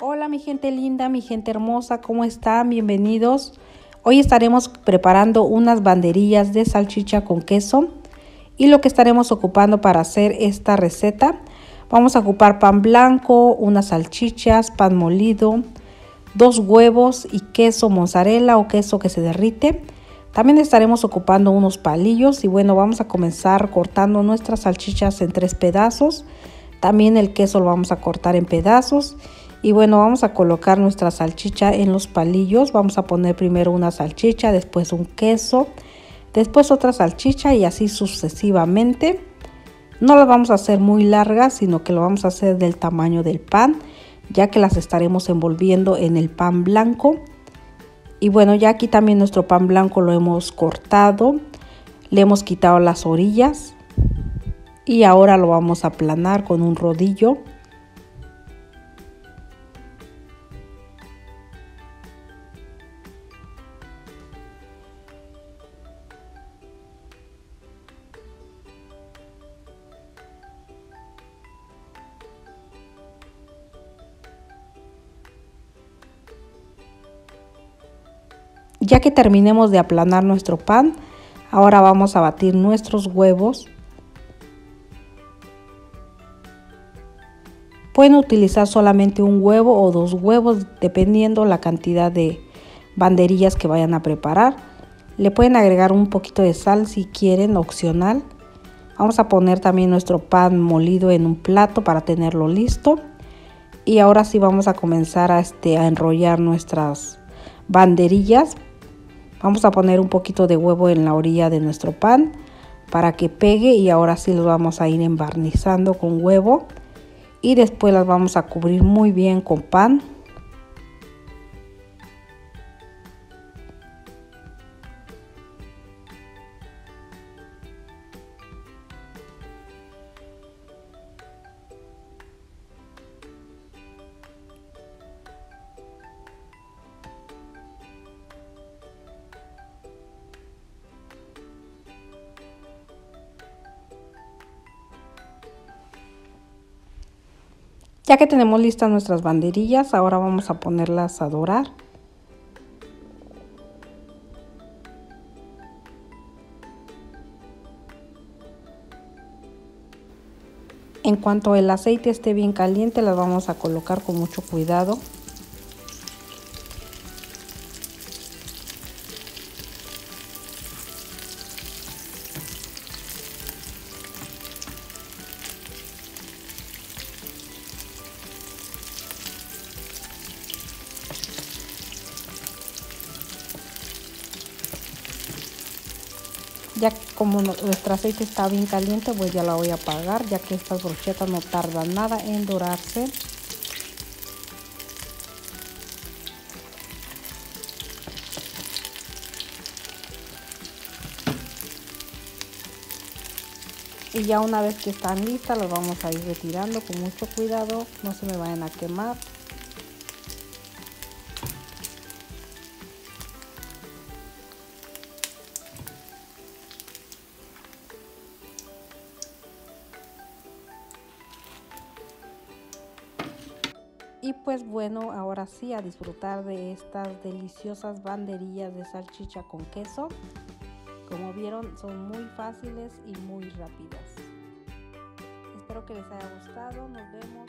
Hola mi gente linda, mi gente hermosa, ¿cómo están? Bienvenidos. Hoy estaremos preparando unas banderillas de salchicha con queso y lo que estaremos ocupando para hacer esta receta. Vamos a ocupar pan blanco, unas salchichas, pan molido, dos huevos y queso mozzarella o queso que se derrite. También estaremos ocupando unos palillos y bueno, vamos a comenzar cortando nuestras salchichas en tres pedazos. También el queso lo vamos a cortar en pedazos y bueno, vamos a colocar nuestra salchicha en los palillos. Vamos a poner primero una salchicha, después un queso, después otra salchicha y así sucesivamente. No las vamos a hacer muy largas, sino que lo vamos a hacer del tamaño del pan, ya que las estaremos envolviendo en el pan blanco. Y bueno, ya aquí también nuestro pan blanco lo hemos cortado, le hemos quitado las orillas y ahora lo vamos a aplanar con un rodillo. Ya que terminemos de aplanar nuestro pan, ahora vamos a batir nuestros huevos. Pueden utilizar solamente un huevo o dos huevos dependiendo la cantidad de banderillas que vayan a preparar. Le pueden agregar un poquito de sal si quieren, opcional. Vamos a poner también nuestro pan molido en un plato para tenerlo listo. Y ahora sí vamos a comenzar a, este, a enrollar nuestras banderillas Vamos a poner un poquito de huevo en la orilla de nuestro pan para que pegue y ahora sí los vamos a ir embarnizando con huevo. Y después las vamos a cubrir muy bien con pan Ya que tenemos listas nuestras banderillas, ahora vamos a ponerlas a dorar. En cuanto el aceite esté bien caliente, las vamos a colocar con mucho cuidado. Ya como nuestro aceite está bien caliente, pues ya la voy a apagar, ya que estas brochetas no tardan nada en dorarse. Y ya una vez que están listas, las vamos a ir retirando con mucho cuidado, no se me vayan a quemar. Y pues bueno, ahora sí a disfrutar de estas deliciosas banderillas de salchicha con queso. Como vieron, son muy fáciles y muy rápidas. Espero que les haya gustado. Nos vemos.